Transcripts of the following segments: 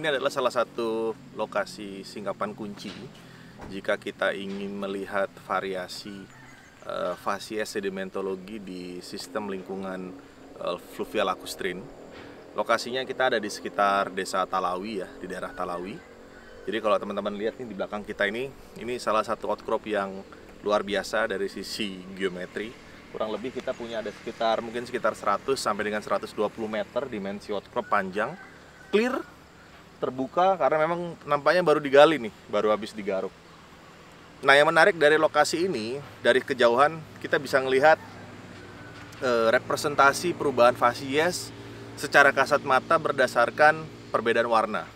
ini adalah salah satu lokasi singkapan kunci jika kita ingin melihat variasi uh, fasies sedimentologi di sistem lingkungan uh, fluvial lakustrin. Lokasinya kita ada di sekitar desa Talawi ya, di daerah Talawi. Jadi kalau teman-teman lihat nih di belakang kita ini, ini salah satu outcrop yang luar biasa dari sisi geometri. Kurang lebih kita punya ada sekitar mungkin sekitar 100 sampai dengan 120 meter dimensi outcrop panjang clear terbuka karena memang nampaknya baru digali nih, baru habis digaruk. Nah, yang menarik dari lokasi ini, dari kejauhan kita bisa melihat e, representasi perubahan fasies secara kasat mata berdasarkan perbedaan warna.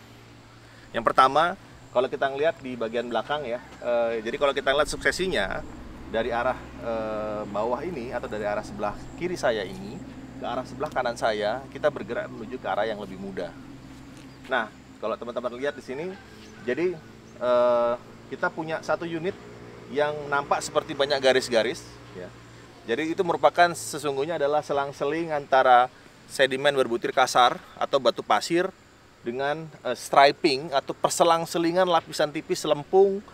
Yang pertama, kalau kita ngelihat di bagian belakang ya, e, jadi kalau kita lihat suksesinya dari arah e, bawah ini atau dari arah sebelah kiri saya ini ke arah sebelah kanan saya, kita bergerak menuju ke arah yang lebih mudah. Nah, kalau teman-teman lihat di sini, jadi eh, kita punya satu unit yang nampak seperti banyak garis-garis. Ya. Jadi itu merupakan sesungguhnya adalah selang-seling antara sedimen berbutir kasar atau batu pasir dengan uh, striping atau perselang-selingan lapisan tipis lempung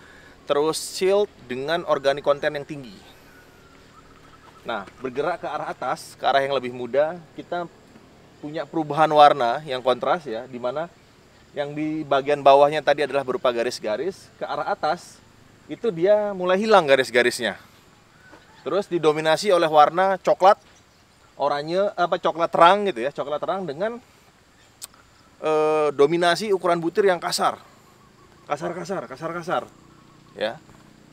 terus silt dengan organik konten yang tinggi. Nah, bergerak ke arah atas, ke arah yang lebih muda, kita punya perubahan warna yang kontras ya, di mana yang di bagian bawahnya tadi adalah berupa garis-garis ke arah atas itu dia mulai hilang garis-garisnya. Terus didominasi oleh warna coklat oranye apa coklat terang gitu ya coklat terang dengan e, dominasi ukuran butir yang kasar. Kasar kasar kasar kasar ya.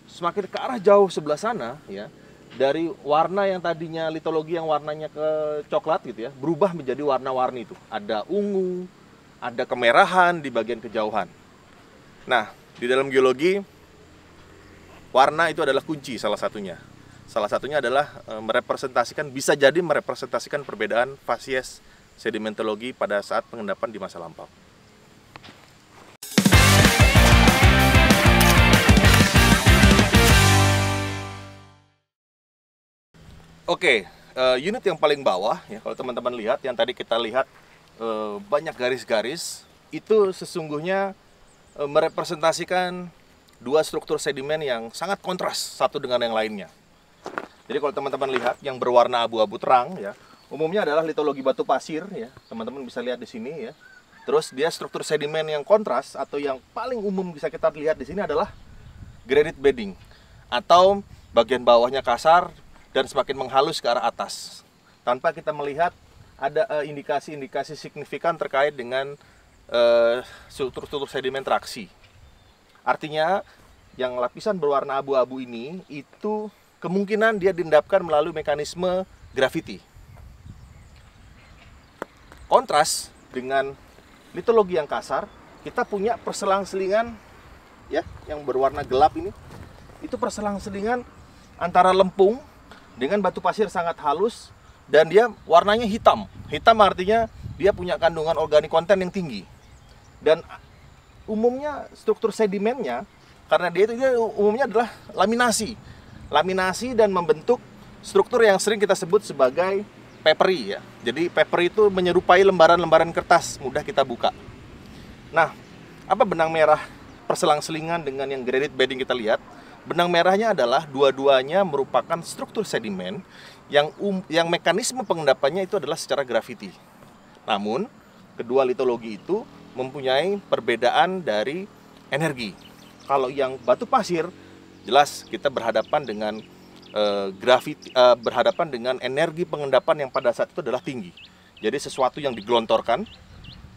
Semakin ke arah jauh sebelah sana ya dari warna yang tadinya litologi yang warnanya ke coklat gitu ya berubah menjadi warna-warni itu. Ada ungu ada kemerahan di bagian kejauhan. Nah, di dalam geologi warna itu adalah kunci salah satunya. Salah satunya adalah e, merepresentasikan bisa jadi merepresentasikan perbedaan fasies sedimentologi pada saat pengendapan di masa lampau. Oke, uh, unit yang paling bawah ya kalau teman-teman lihat yang tadi kita lihat Eh, banyak garis-garis itu sesungguhnya eh, merepresentasikan dua struktur sedimen yang sangat kontras satu dengan yang lainnya. Jadi kalau teman-teman lihat yang berwarna abu-abu terang ya, umumnya adalah litologi batu pasir ya. Teman-teman bisa lihat di sini ya. Terus dia struktur sedimen yang kontras atau yang paling umum bisa kita lihat di sini adalah granite bedding atau bagian bawahnya kasar dan semakin menghalus ke arah atas tanpa kita melihat ada eh, indikasi-indikasi uh, signifikan terkait dengan uh, struktur-struktur sedimen traksi. Artinya yang lapisan berwarna abu-abu ini itu kemungkinan dia diendapkan melalui mekanisme gravity. Kontras dengan litologi yang kasar, kita punya perselang-selingan ya yang berwarna gelap ini. Itu perselang-selingan antara lempung dengan batu pasir sangat halus dan dia warnanya hitam. Hitam artinya dia punya kandungan organik konten yang tinggi. Dan umumnya struktur sedimennya karena dia itu dia umumnya adalah laminasi. Laminasi dan membentuk struktur yang sering kita sebut sebagai papery ya. Jadi paper itu menyerupai lembaran-lembaran kertas mudah kita buka. Nah, apa benang merah perselang-selingan dengan yang granite bedding kita lihat? Benang merahnya adalah dua-duanya merupakan struktur sedimen yang um, yang mekanisme pengendapannya itu adalah secara gravity. Namun, kedua litologi itu mempunyai perbedaan dari energi. Kalau yang batu pasir jelas kita berhadapan dengan uh, gravity uh, berhadapan dengan energi pengendapan yang pada saat itu adalah tinggi. Jadi sesuatu yang digelontorkan.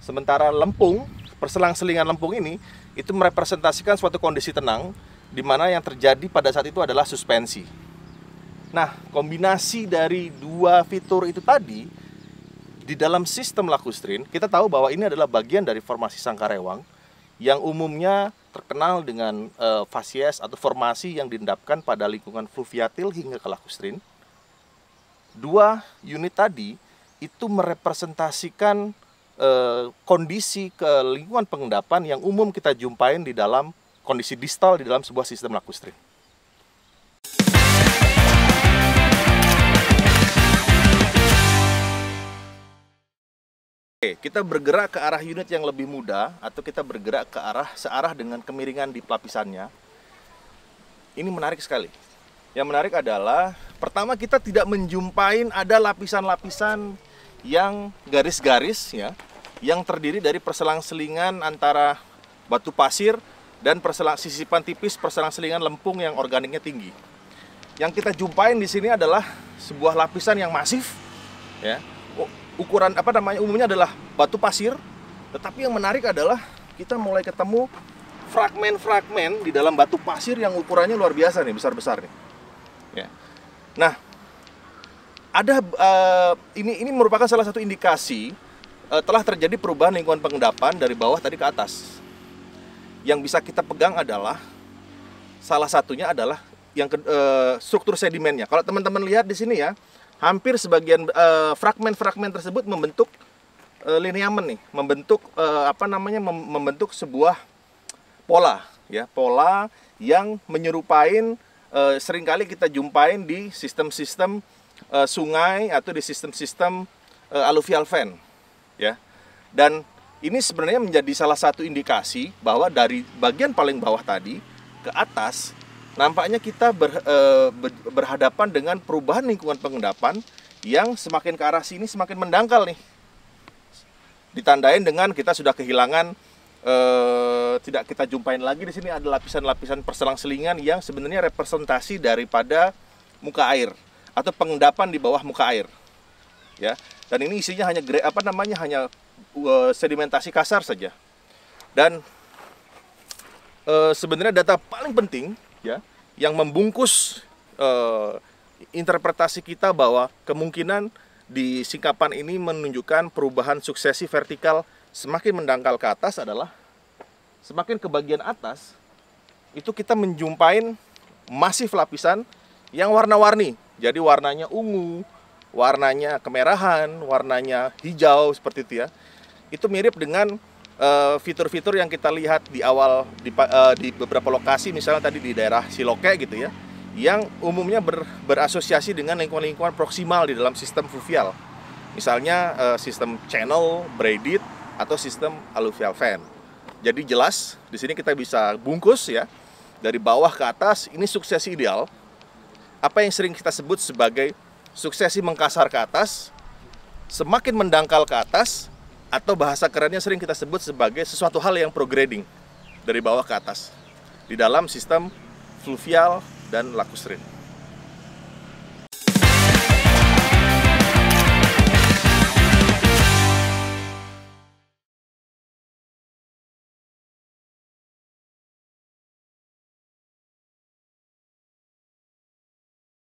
Sementara lempung, perselang-selingan lempung ini itu merepresentasikan suatu kondisi tenang di mana yang terjadi pada saat itu adalah suspensi. Nah, kombinasi dari dua fitur itu tadi di dalam sistem lakustrin, kita tahu bahwa ini adalah bagian dari formasi sangkarewang yang umumnya terkenal dengan e, fasies atau formasi yang diendapkan pada lingkungan fluviatil hingga ke lakustrin. Dua unit tadi itu merepresentasikan e, kondisi ke lingkungan pengendapan yang umum kita jumpain di dalam kondisi distal di dalam sebuah sistem lakustrin. Oke, kita bergerak ke arah unit yang lebih muda atau kita bergerak ke arah searah dengan kemiringan di pelapisannya. Ini menarik sekali. Yang menarik adalah pertama kita tidak menjumpai ada lapisan-lapisan yang garis-garis ya, yang terdiri dari perselang-selingan antara batu pasir dan perselang sisipan tipis perselang-selingan lempung yang organiknya tinggi. Yang kita jumpain di sini adalah sebuah lapisan yang masif ya ukuran apa namanya umumnya adalah batu pasir. Tetapi yang menarik adalah kita mulai ketemu fragmen-fragmen di dalam batu pasir yang ukurannya luar biasa nih besar-besar nih. Ya. Nah ada uh, ini ini merupakan salah satu indikasi uh, telah terjadi perubahan lingkungan pengendapan dari bawah tadi ke atas. Yang bisa kita pegang adalah salah satunya adalah yang ke, uh, struktur sedimennya. Kalau teman-teman lihat di sini ya hampir sebagian eh, fragmen-fragmen uh, tersebut membentuk uh, lineamen nih, membentuk uh, apa namanya mem membentuk sebuah pola ya, pola yang menyerupain uh, sering kali kita jumpain di sistem-sistem uh, sungai atau di sistem-sistem uh, aluvial fan ya. Dan ini sebenarnya menjadi salah satu indikasi bahwa dari bagian paling bawah tadi ke atas nampaknya kita ber, e, berhadapan dengan perubahan lingkungan pengendapan yang semakin ke arah sini semakin mendangkal nih. Ditandain dengan kita sudah kehilangan e, tidak kita jumpain lagi di sini ada lapisan-lapisan perselang-selingan yang sebenarnya representasi daripada muka air atau pengendapan di bawah muka air. Ya. Dan ini isinya hanya apa namanya hanya uh, sedimentasi kasar saja. Dan uh, sebenarnya data paling penting ya yang membungkus uh, interpretasi kita bahwa kemungkinan di singkapan ini menunjukkan perubahan suksesi vertikal semakin mendangkal ke atas adalah semakin ke bagian atas itu kita menjumpain masif lapisan yang warna-warni. Jadi warnanya ungu, warnanya kemerahan, warnanya hijau seperti itu ya. Itu mirip dengan Eh, fitur-fitur uh, yang kita lihat di awal di, uh, di beberapa lokasi misalnya tadi di daerah Siloke gitu ya yang umumnya ber, berasosiasi dengan lingkungan-lingkungan proksimal di dalam sistem fluvial. Misalnya uh, sistem channel, braided atau sistem alluvial fan. Jadi jelas di sini kita bisa bungkus ya dari bawah ke atas ini suksesi ideal. Apa yang sering kita sebut sebagai suksesi mengkasar ke atas semakin mendangkal ke atas atau bahasa kerennya sering kita sebut sebagai sesuatu hal yang prograding dari bawah ke atas di dalam sistem fluvial dan lakustrine.